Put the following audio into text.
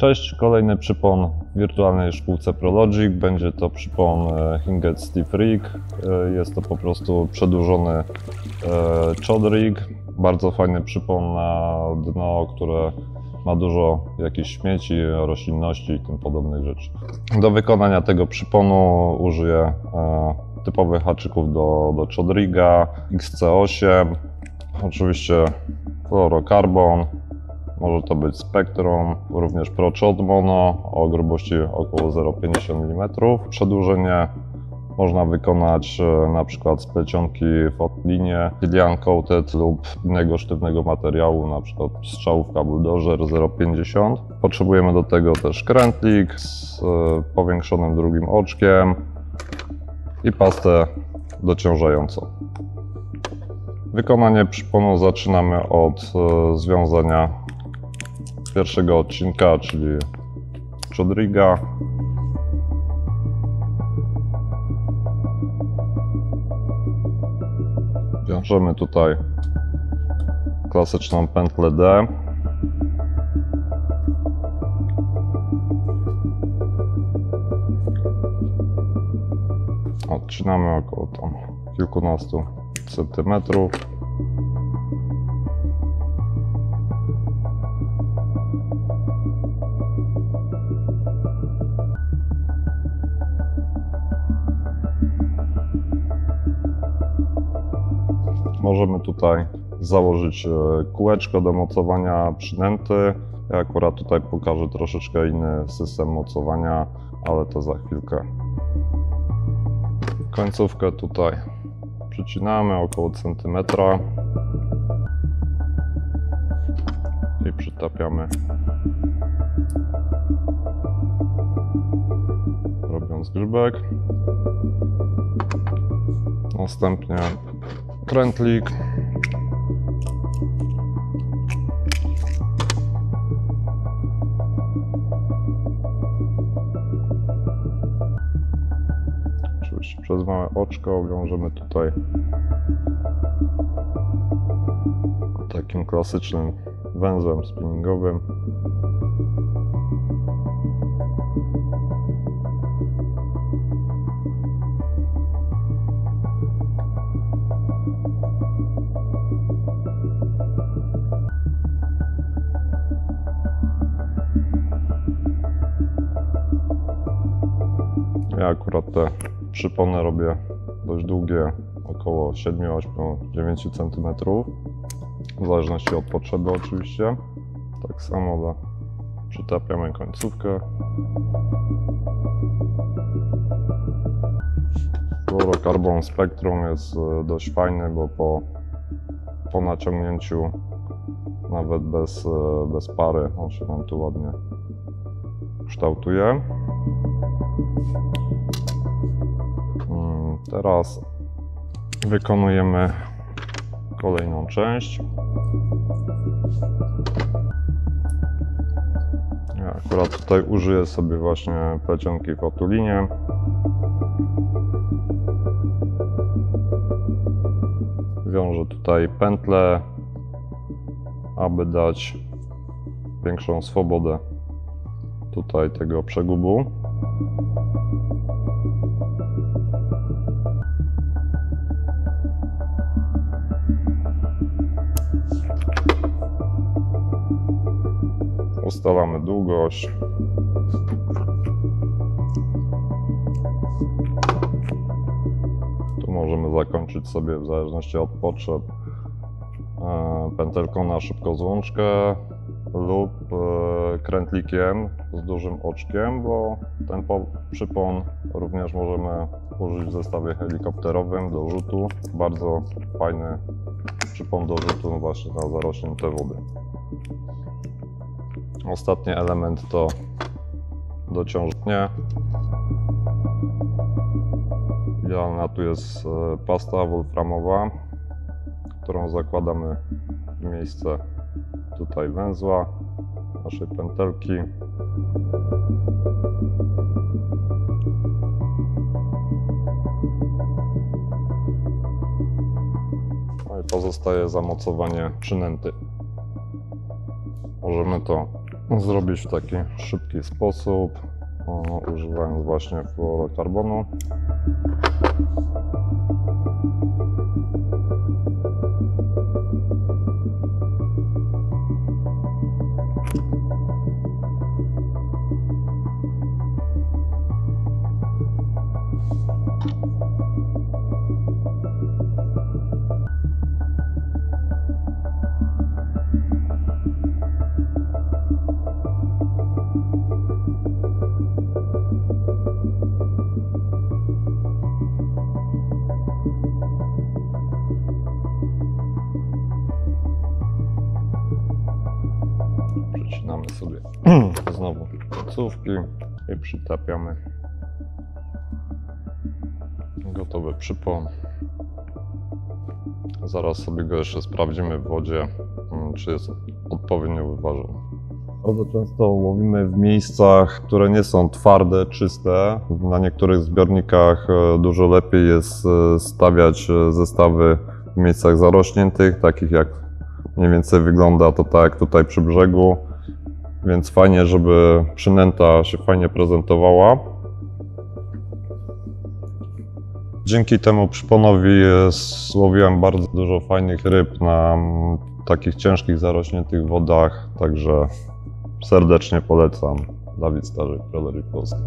Cześć, kolejny przypon wirtualnej szkółce Prologic. Będzie to przypon e, Hinget Steve Rig. E, Jest to po prostu przedłużony e, chod rig. Bardzo fajny przypon na dno, które ma dużo jakichś śmieci, roślinności i tym podobnych rzeczy. Do wykonania tego przyponu użyję e, typowych haczyków do, do chodriga XC8, oczywiście fluorokarbon, może to być Spectrum, również Pro Chod Mono o grubości około 0,50 mm. Przedłużenie można wykonać e, na przykład z plecionki w otlinie Kilian Coated lub innego sztywnego materiału, na przykład strzałówka Bulldozer 0,50. Potrzebujemy do tego też krętlik z e, powiększonym drugim oczkiem i pastę dociążającą. Wykonanie przyponu zaczynamy od e, związania pierwszego odcinka, czyli Chodriga. Wiążemy tutaj klasyczną pętlę D. Odcinamy około tam kilkunastu centymetrów. Możemy tutaj założyć e, kółeczko do mocowania przynęty. Ja akurat tutaj pokażę troszeczkę inny system mocowania, ale to za chwilkę. Końcówkę tutaj przycinamy około centymetra i przytapiamy robiąc grzybek. Następnie krętlik. Oczywiście przez małe oczko wiążemy tutaj takim klasycznym węzłem spinningowym. Akurat te przypony robię dość długie, około 7, 8, 9 cm. W zależności od potrzeby oczywiście. Tak samo da, przytapiamy końcówkę. Fluorocarbon Spectrum jest e, dość fajny, bo po, po naciągnięciu nawet bez, e, bez pary on się nam tu ładnie kształtuje. Teraz wykonujemy kolejną część. Ja akurat tutaj użyję sobie właśnie plecionki w otulinie. Wiążę tutaj pętlę, aby dać większą swobodę tutaj tego przegubu. Ustalamy długość. Tu możemy zakończyć sobie w zależności od potrzeb e, pętelką na szybką złączkę lub e, krętlikiem z dużym oczkiem, bo ten po- przypon również możemy użyć w zestawie helikopterowym do rzutu. Bardzo fajny przypon do rzutu właśnie na zarośnięte wody. Ostatni element to dociążenie. Idealna tu jest e, pasta wolframowa, którą zakładamy w miejsce tutaj węzła naszej pętelki. No i pozostaje zamocowanie przynęty. Możemy to zrobić w taki szybki sposób, używając właśnie fluorokarbonu. znowu końcówki i przytapiamy. Gotowy przypon. Zaraz sobie go jeszcze sprawdzimy w wodzie, mm, czy jest odpowiednio wyważony. Bardzo często łowimy w miejscach, które nie są twarde, czyste. Na niektórych zbiornikach e, dużo lepiej jest e, stawiać e, zestawy w miejscach zarośniętych, takich jak mniej więcej wygląda to tak tutaj przy brzegu. Więc fajnie, żeby przynęta się fajnie prezentowała. Dzięki temu przyponowi e, złowiłem bardzo dużo fajnych ryb na mm, takich ciężkich, zarośniętych wodach, także serdecznie polecam. Dawid Starzyk, Prolerik Polski.